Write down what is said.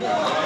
Yeah.